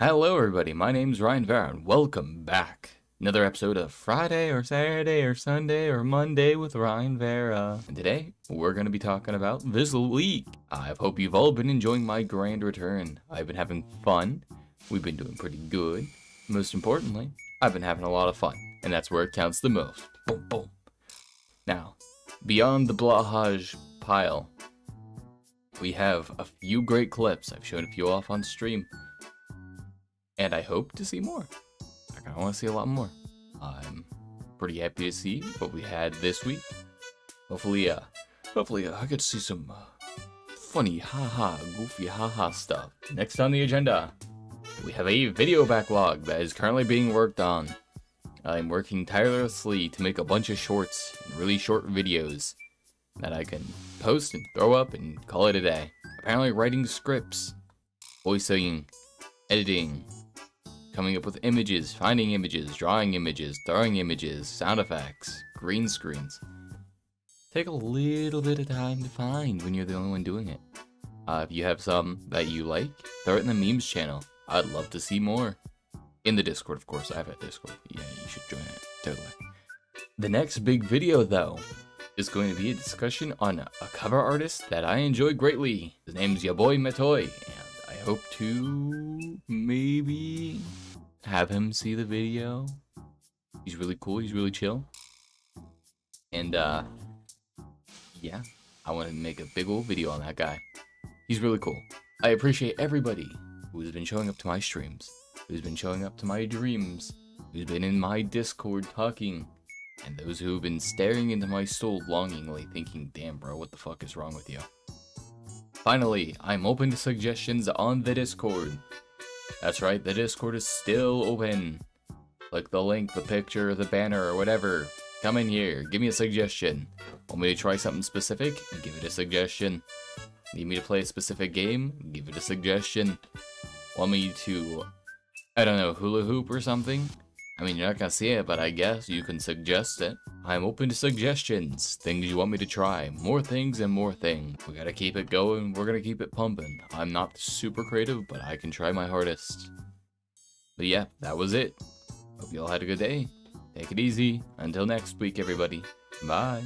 Hello, everybody. My name's Ryne Vera, and welcome back. Another episode of Friday or Saturday or Sunday or Monday with Ryne Vera. And today, we're going to be talking about this week. I hope you've all been enjoying my grand return. I've been having fun. We've been doing pretty good. Most importantly, I've been having a lot of fun, and that's where it counts the most. Boom, boom. Now, beyond the blahage pile, we have a few great clips. I've shown a few off on stream and I hope to see more. I kind of want to see a lot more. I'm pretty happy to see what we had this week. Hopefully, uh, hopefully uh, I get to see some uh, funny, haha, goofy, haha stuff. Next on the agenda, we have a video backlog that is currently being worked on. I'm working tirelessly to make a bunch of shorts, really short videos that I can post and throw up and call it a day. Apparently, writing scripts, voicing, editing, coming up with images, finding images, drawing images, throwing images, sound effects, green screens. Take a little bit of time to find when you're the only one doing it. Uh, if you have some that you like, throw it in the memes channel. I'd love to see more. In the Discord, of course. I have a Discord. Yeah, you should join it. Totally. The next big video, though, is going to be a discussion on a cover artist that I enjoy greatly. His name's Yaboy Metoy, and I hope to maybe have him see the video. He's really cool. He's really chill. And, uh, yeah, I want to make a big old video on that guy. He's really cool. I appreciate everybody who's been showing up to my streams, who's been showing up to my dreams, who's been in my Discord talking, and those who have been staring into my soul longingly thinking, damn bro, what the fuck is wrong with you? Finally, I'm open to suggestions on the Discord. That's right, the Discord is still open. Click the link, the picture, the banner, or whatever. Come in here, give me a suggestion. Want me to try something specific? Give it a suggestion. Need me to play a specific game? Give it a suggestion. Want me to, I don't know, hula hoop or something? I mean, you're not gonna see it, but I guess you can suggest it. I'm open to suggestions, things you want me to try, more things and more things. We gotta keep it going, we're gonna keep it pumping. I'm not super creative, but I can try my hardest. But yeah, that was it. Hope you all had a good day. Take it easy. Until next week, everybody. Bye.